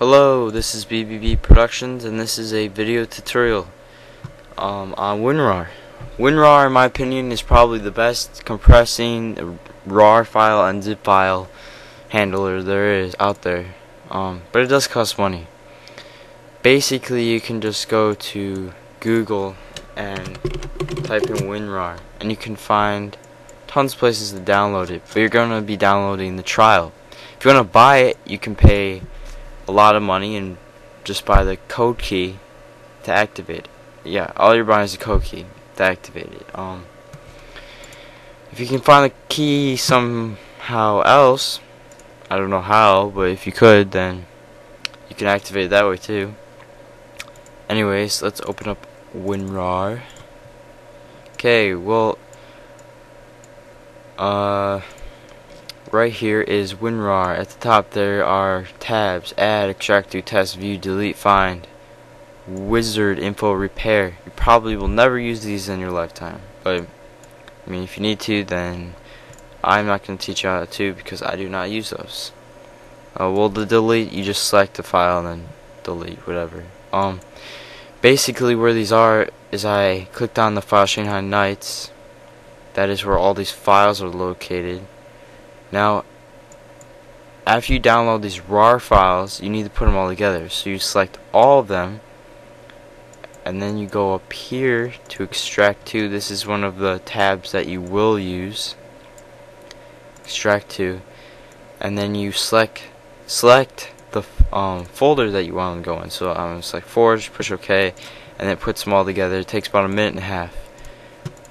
this is BBB Productions and this is a video tutorial um, on WinRAR. WinRAR, in my opinion, is probably the best compressing RAR file and zip file handler there is out there. Um, but it does cost money. Basically, you can just go to Google and type in WinRAR and you can find tons of places to download it, but you're going to be downloading the trial. If you want to buy it, you can pay a lot of money and just buy the code key to activate it. Yeah, all you're buying is the code key to activate it. Um, if you can find the key somehow else, I don't know how, but if you could, then you can activate it that way too. Anyways, let's open up WinRAR. Okay, well, uh, right here is WinRAR. At the top there are tabs, add, extract, do, test, view, delete, find, wizard, info, repair. You probably will never use these in your lifetime, but I mean if you need to then I'm not going to teach you how to because I do not use those. Uh, well the delete you just select the file and then delete whatever. Um, basically where these are is I clicked on the file Shanghai Nights that is where all these files are located now, after you download these RAR files, you need to put them all together. So you select all of them, and then you go up here to extract to. This is one of the tabs that you will use. Extract to, and then you select select the um, folder that you want to go in. So I'm um, select Forge, push OK, and it puts them all together. It takes about a minute and a half.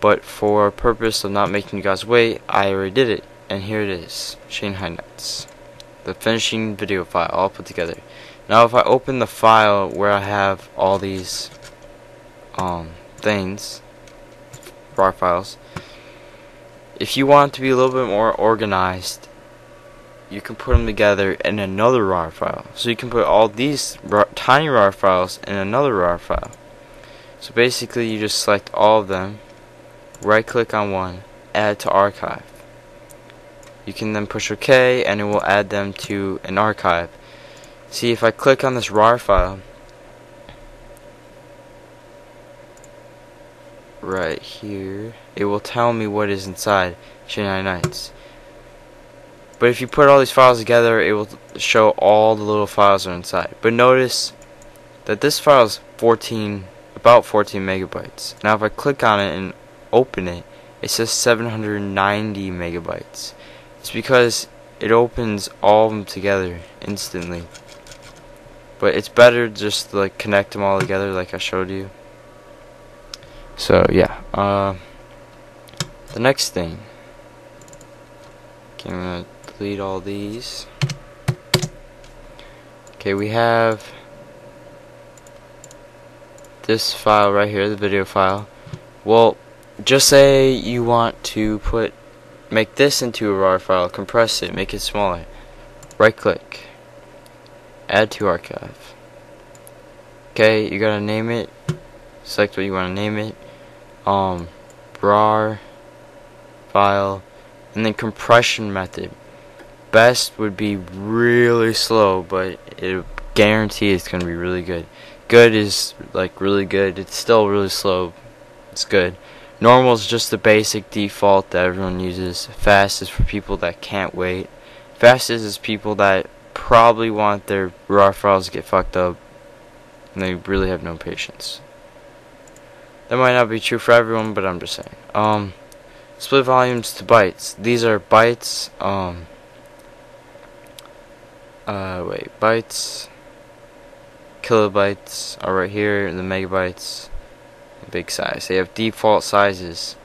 But for purpose of not making you guys wait, I already did it and here it is Shanghai Nights the finishing video file all put together. Now if I open the file where I have all these um, things RAR files if you want to be a little bit more organized you can put them together in another RAR file. So you can put all these tiny RAR files in another RAR file. So basically you just select all of them right click on one add to archive you can then push OK and it will add them to an archive. See if I click on this RAR file right here it will tell me what is inside Shanghai Nights. But if you put all these files together it will show all the little files are inside. But notice that this file is 14 about 14 megabytes. Now if I click on it and open it it says 790 megabytes. It's because it opens all of them together instantly. But it's better just to, like connect them all together like I showed you. So yeah, uh, the next thing. Okay, I'm gonna delete all these. Okay, we have this file right here, the video file. Well, just say you want to put Make this into a RAR file, compress it, make it smaller. Right click. Add to archive. Okay, you gotta name it. Select what you wanna name it. Um, RAR file, and then compression method. Best would be really slow, but it guarantee it's gonna be really good. Good is like really good. It's still really slow. It's good. Normal is just the basic default that everyone uses. Fast is for people that can't wait. Fast is people that probably want their RAR files to get fucked up and they really have no patience. That might not be true for everyone, but I'm just saying. Um, split volumes to bytes. These are bytes. Um, uh, wait, bytes, kilobytes are right here. The megabytes big size. They have default sizes.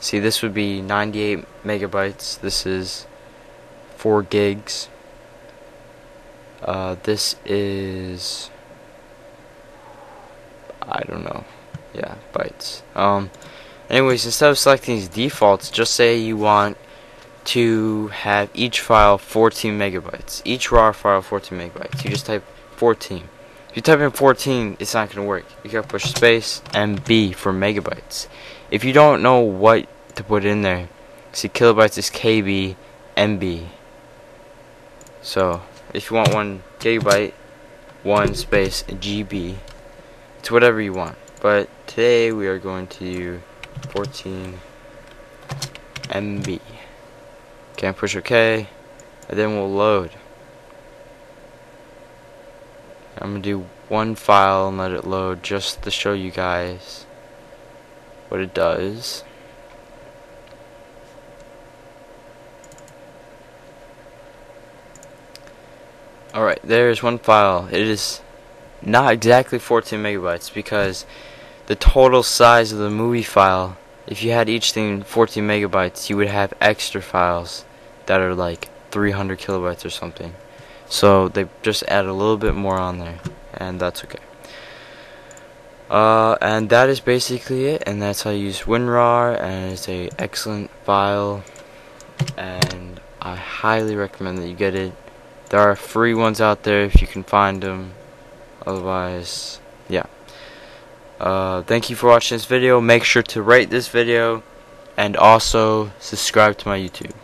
See, this would be 98 megabytes. This is 4 gigs. Uh, this is I don't know. Yeah, bytes. Um, anyways, instead of selecting these defaults, just say you want to have each file 14 megabytes. Each RAR file 14 megabytes. You just type 14. If you type in 14, it's not going to work. You gotta push space and B for megabytes. If you don't know what to put in there, see kilobytes is KB, MB. So, if you want one gigabyte, 1 space GB. It's whatever you want. But today we are going to do 14 MB. Can push OK, and then we'll load. I'm gonna do one file and let it load just to show you guys what it does. Alright, there's one file. It is not exactly 14 megabytes because the total size of the movie file, if you had each thing 14 megabytes, you would have extra files that are like 300 kilobytes or something. So they just add a little bit more on there, and that's okay. Uh, and that is basically it, and that's how you use WinRAR, and it's a excellent file, and I highly recommend that you get it. There are free ones out there if you can find them. Otherwise, yeah. Uh, thank you for watching this video. Make sure to rate this video and also subscribe to my YouTube.